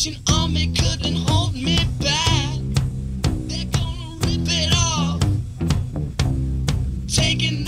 Salvation Army couldn't hold me back. They're gonna rip it off. Taking